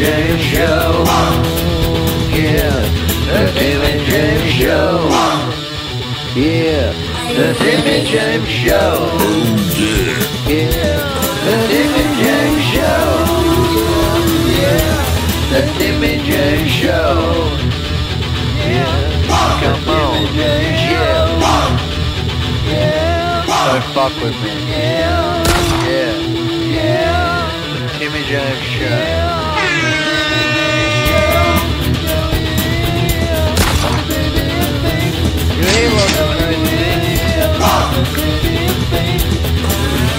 James Show. Yeah, the Tim James Show. Yeah, the Tim James Show. Yeah, the Tim James Show. Yeah, the Tim James Show. Yeah, come on. Yeah, don't fuck with me. Yeah, yeah, the Timmy James Show.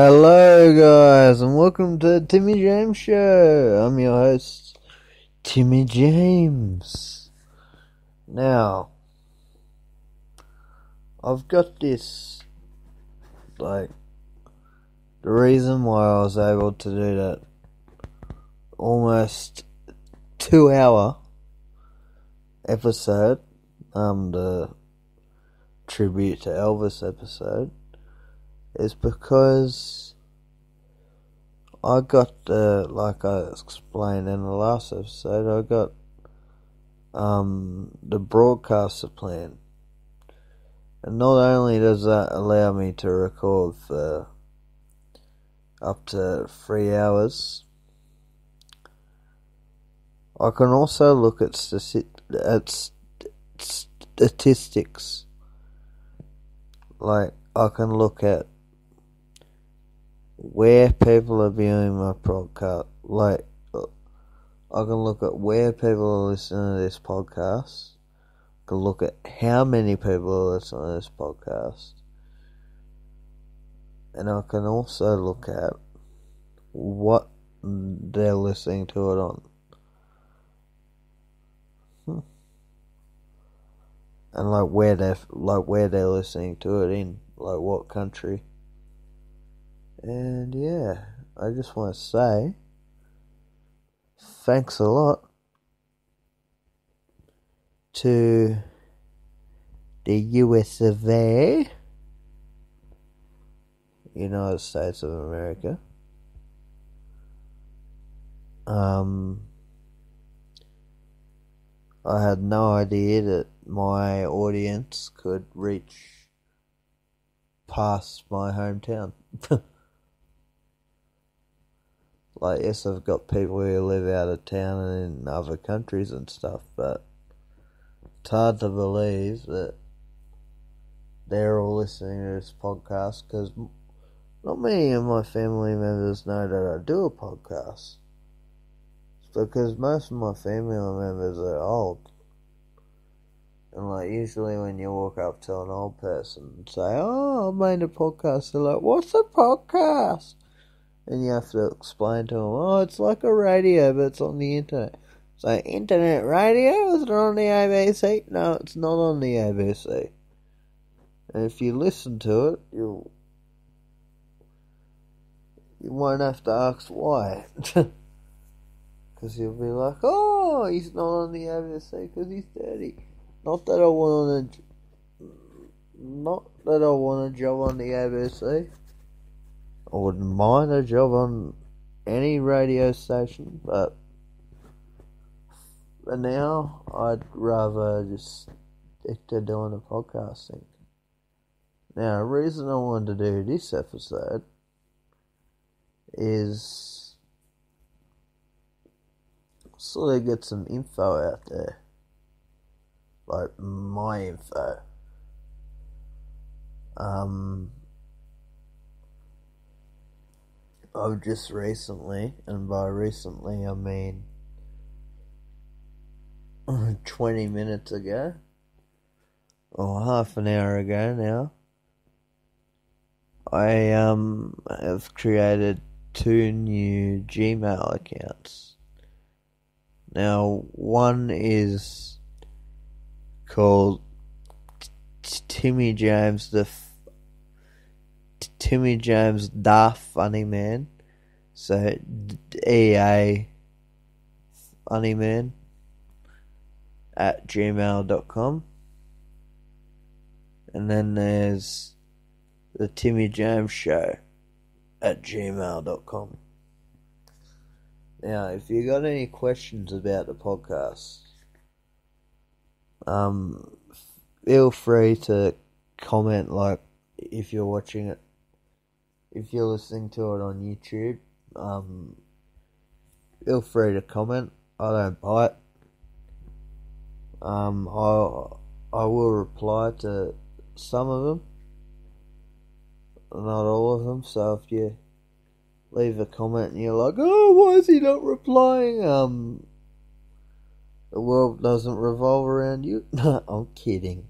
Hello, guys, and welcome to the Timmy James Show. I'm your host, Timmy James. Now, I've got this, like, the reason why I was able to do that almost two hour episode, um, the tribute to Elvis episode is because I got uh, like I explained in the last episode, I got um, the broadcaster plan, and not only does that allow me to record for up to three hours, I can also look at stati- at st- statistics. Like I can look at where people are viewing my podcast. Like, I can look at where people are listening to this podcast. I can look at how many people are listening to this podcast. And I can also look at what they're listening to it on. Hmm. And like where they're like where they're listening to it in, like what country. And yeah, I just want to say thanks a lot to the US of A, United States of America. Um, I had no idea that my audience could reach past my hometown. like yes I've got people who live out of town and in other countries and stuff, but it's hard to believe that they're all listening to this podcast because not many of my family members know that I do a podcast. It's because most of my family members are old. And like usually when you walk up to an old person and say, Oh, I made a podcast, they're like, What's a podcast? And you have to explain to them, oh, it's like a radio, but it's on the internet. So, internet radio? Is it on the ABC? No, it's not on the ABC. And if you listen to it, you'll you won't have to ask why. Because you'll be like, oh, he's not on the ABC because he's dirty. Not that I want to, not that I want a job on the ABC. I wouldn't mind a job on any radio station, but for now, I'd rather just stick to doing the podcasting. Now, the reason I wanted to do this episode is sort of get some info out there. Like my info. Um, I've just recently, and by recently I mean 20 minutes ago, or half an hour ago now, I um have created two new Gmail accounts. Now, one is called Timmy James the Timmy James the Funny Man. So EA Funny Man at gmail.com. And then there's the Timmy James Show at gmail.com. Now, if you got any questions about the podcast, um, feel free to comment. Like, if you're watching it, if you're listening to it on YouTube, um, feel free to comment. I don't bite. Um, I I will reply to some of them, not all of them. So if you leave a comment and you're like, "Oh, why is he not replying?" Um, the world doesn't revolve around you. I'm kidding.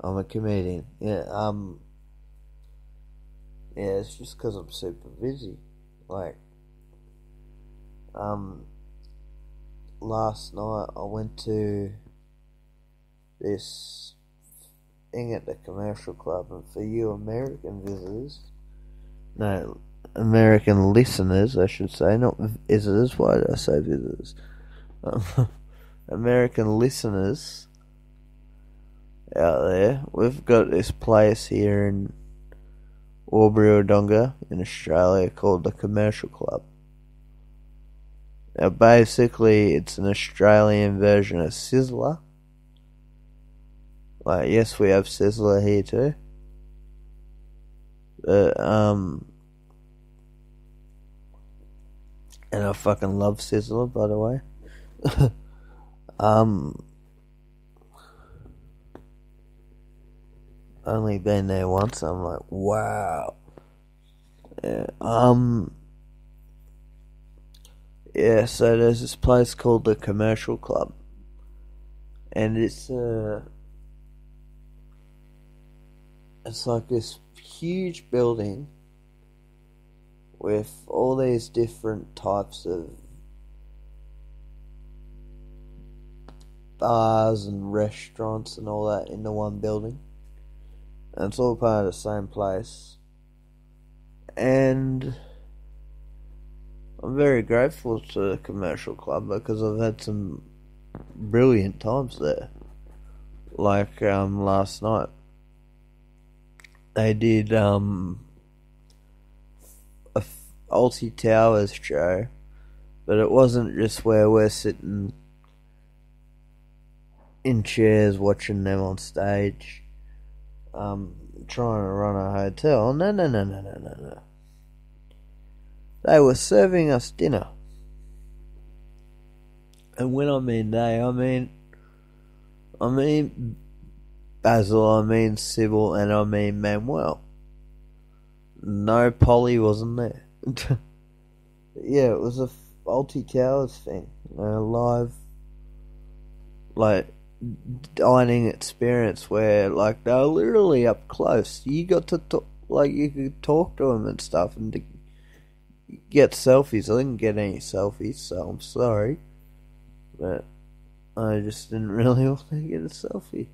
I'm a comedian. Yeah. Um. Yeah, it's just because I'm super busy. Like, um, last night I went to this thing at the commercial club, and for you American visitors, no, American listeners, I should say, not visitors. Why did I say visitors? Um, American listeners out there, we've got this place here in Wodonga in Australia called the Commercial Club. Now, basically, it's an Australian version of Sizzler. Like, yes, we have Sizzler here too. But, um, and I fucking love Sizzler, by the way. um, only been there once. I'm like, wow. Yeah, um, yeah. So there's this place called the Commercial Club, and it's uh, it's like this huge building with all these different types of bars and restaurants and all that in the one building. And it's all part of the same place. And I'm very grateful to the commercial club because I've had some brilliant times there. Like um, last night, they did um, a Fawlty Towers show, but it wasn't just where we're sitting in chairs watching them on stage, um, trying to run a hotel. No, no, no, no, no, no, no. They were serving us dinner. And when I mean they, I mean, I mean Basil, I mean Sybil, and I mean Manuel. No, Polly wasn't there. yeah, it was a Fawlty Towers thing, a live, like dining experience where like they were literally up close. You got to talk, like you could talk to them and stuff, and get selfies. I didn't get any selfies, so I'm sorry, but I just didn't really want to get a selfie.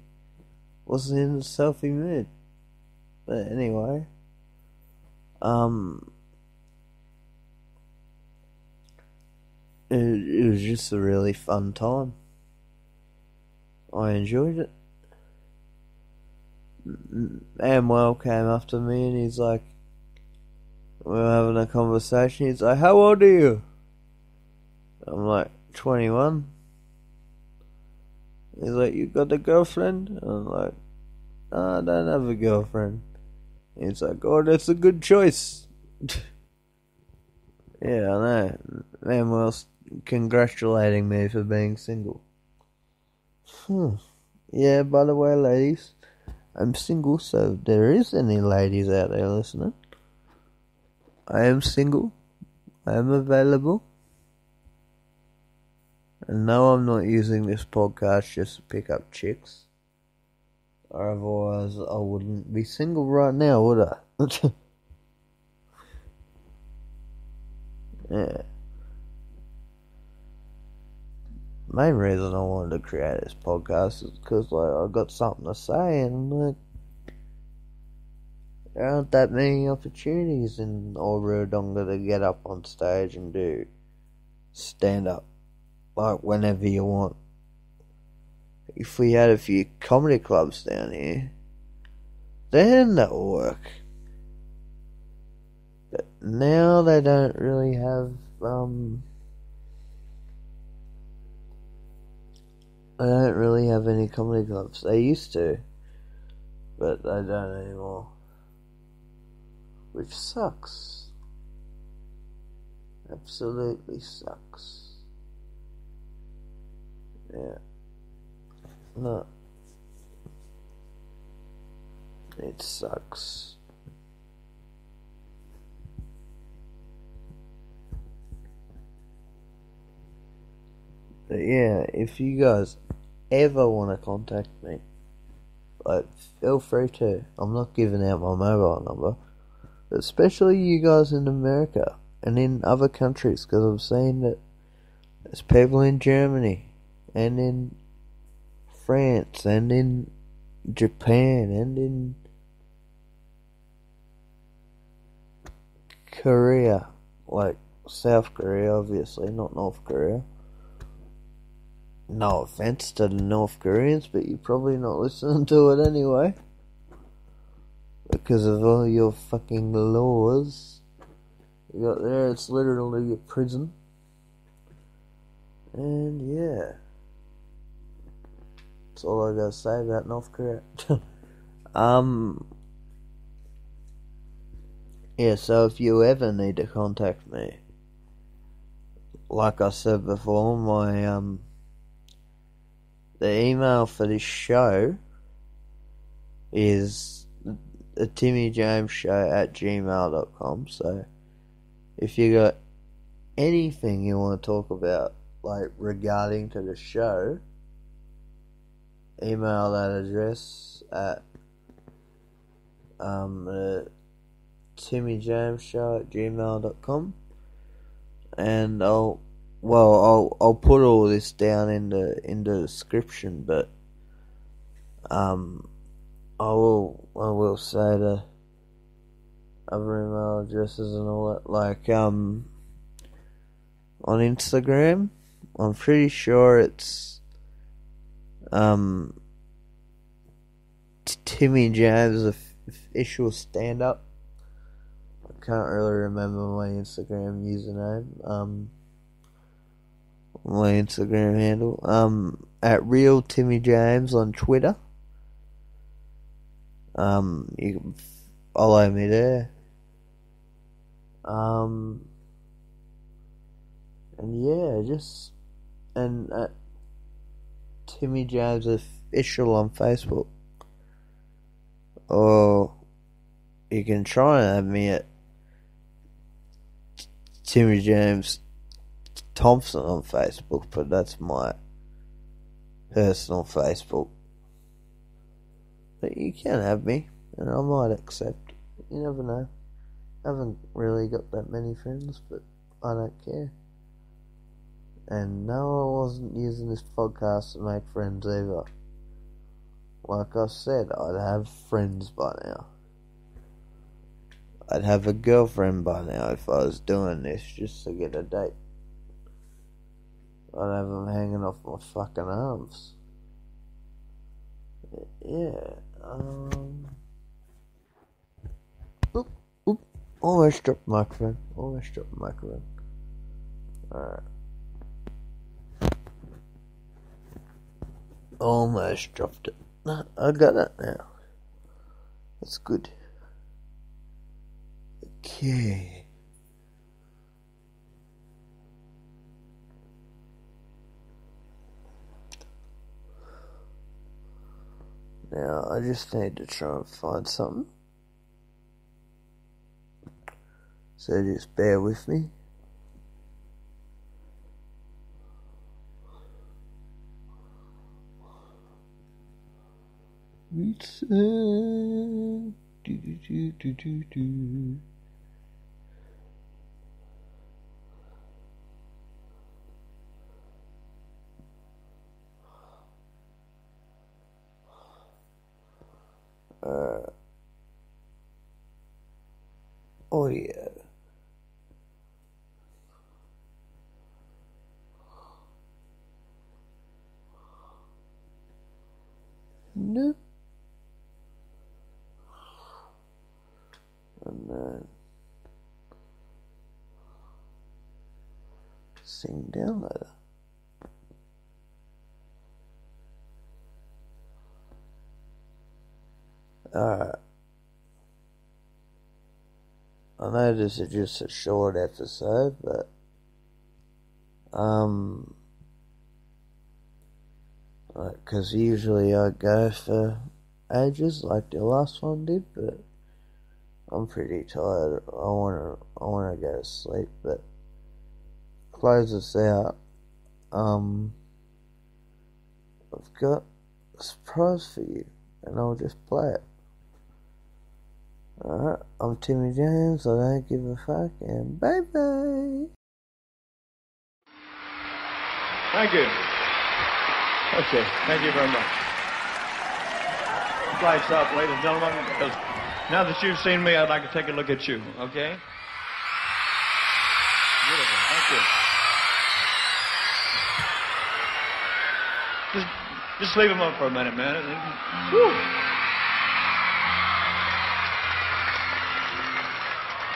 Wasn't in the selfie mood. But anyway, um, it, it was just a really fun time. I enjoyed it. Manuel came to me and he's like, "We're having a conversation. He's like, How old are you? I'm like, 21. He's like, You got a girlfriend? I'm like, no, I don't have a girlfriend. He's like, Oh, that's a good choice. yeah, I know. Manuel's congratulating me for being single. Hmm. Yeah, by the way, ladies, I'm single, so if there is any ladies out there listening, I am single. I am available. And no, I'm not using this podcast just to pick up chicks. Otherwise, I wouldn't be single right now, would I? yeah. Main reason I wanted to create this podcast is because, like, I got something to say, and like, there aren't that many opportunities in Oreodonga to get up on stage and do stand up, like whenever you want. If we had a few comedy clubs down here, then that would work. But now they don't really have, um, they don't really have any comedy clubs. I used to, but I don't anymore. Which sucks. Absolutely sucks. Yeah. No. It sucks. But yeah, if you guys ever want to contact me, like, feel free to. I'm not giving out my mobile number, especially you guys in America and in other countries, because I'm seeing that there's people in Germany and in France and in Japan and in Korea, like South Korea, obviously, not North Korea. No offense to the North Koreans, but you're probably not listening to it anyway. Because of all your fucking laws. You got there, it's literally a prison. And yeah. That's all I gotta say about North Korea. um. Yeah, so if you ever need to contact me, like I said before, my um the email for this show is the Timmy James Show at gmail.com. So if you got anything you want to talk about, like regarding to the show, email that address at um, uh, at gmail.com and I'll well, I'll I'll put all this down in the in the description, but um, I will I will say the other email addresses and all that. Like um, on Instagram, I'm pretty sure it's um Timmy James official stand up. I can't really remember my Instagram username. Um my Instagram handle. Um, at real Timmy James on Twitter. Um, you can follow me there. Um, and yeah, just and at Timmy James official on Facebook, or you can try and have me at Timmy James Thompson on Facebook, but that's my personal Facebook. But you can have me, and I might accept. You never know. I haven't really got that many friends, but I don't care. And no, I wasn't using this podcast to make friends either. Like I said, I'd have friends by now. I'd have a girlfriend by now if I was doing this just to get a date. I'd have them hanging off my fucking arms. Yeah, um. Oop, oop. Almost dropped the microphone. Almost dropped the microphone. Alright. Almost dropped it. I got it now. That's good. Okay. Now I just need to try and find something. So just bear with me. It's uh, do do do do do do. Nope. And then sing down downloader. Alright. I know this is just a short episode, but um because usually I go for ages like the last one did, but I'm pretty tired. I wanna I wanna go to sleep, but close this out. Um, I've got a surprise for you, and I'll just play it. Alright, I'm Timmy James. I don't give a fuck, and bye bye. Thank you. Okay, thank you very much. Lights up, ladies and gentlemen, because now that you've seen me, I'd like to take a look at you, okay? Beautiful, thank you. Just, just leave them up for a minute, man. Whew.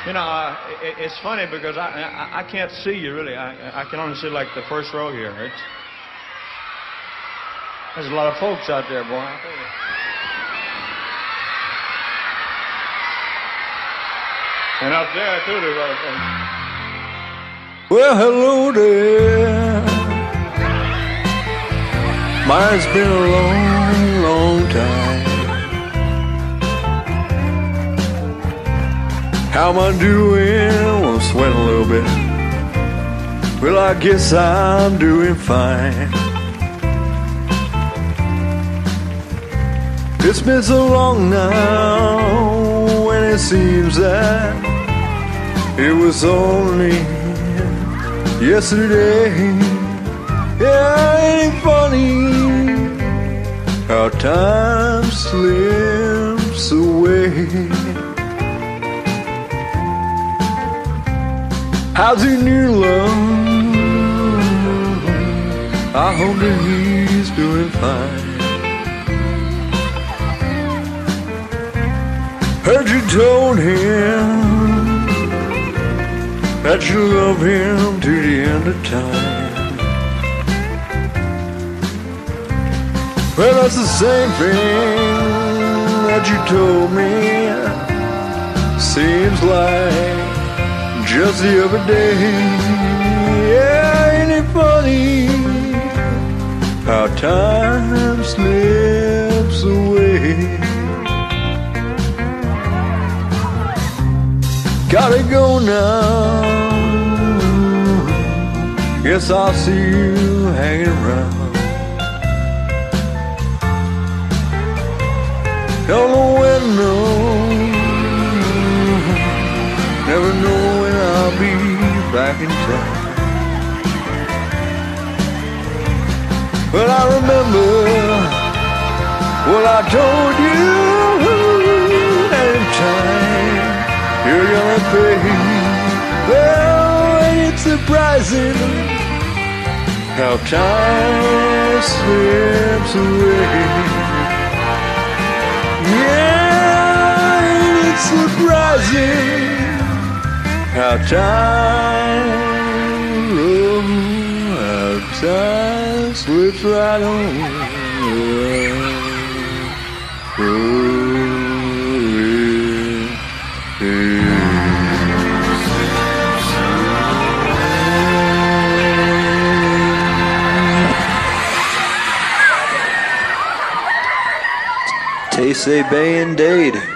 You know, uh, it, it's funny because I, I I can't see you really. I I can only see like the first row here. It's there's a lot of folks out there, boy. And out there too, there's a lot of folks. Well, hello there. Mine's been a long, long time. How am I doing? Well, I'm sweating a little bit. Well, I guess I'm doing fine. It's been so long now, and it seems that it was only yesterday. Yeah, ain't it funny how time slips away? How's your new love? I hope that he's doing fine. Heard you told him that you love him to the end of time. Well, that's the same thing that you told me. Seems like just the other day. Yeah, ain't it funny how time slips away? Gotta go now. Guess I'll see you hanging around. Don't know when, no. Never know when I'll be back in town. But I remember what I told you at time. You're gonna pay. Well, ain't oh, it surprising how time slips away? Yeah, ain't it surprising how time, oh, how time slips right on. Oh, oh. Say Bay Dade.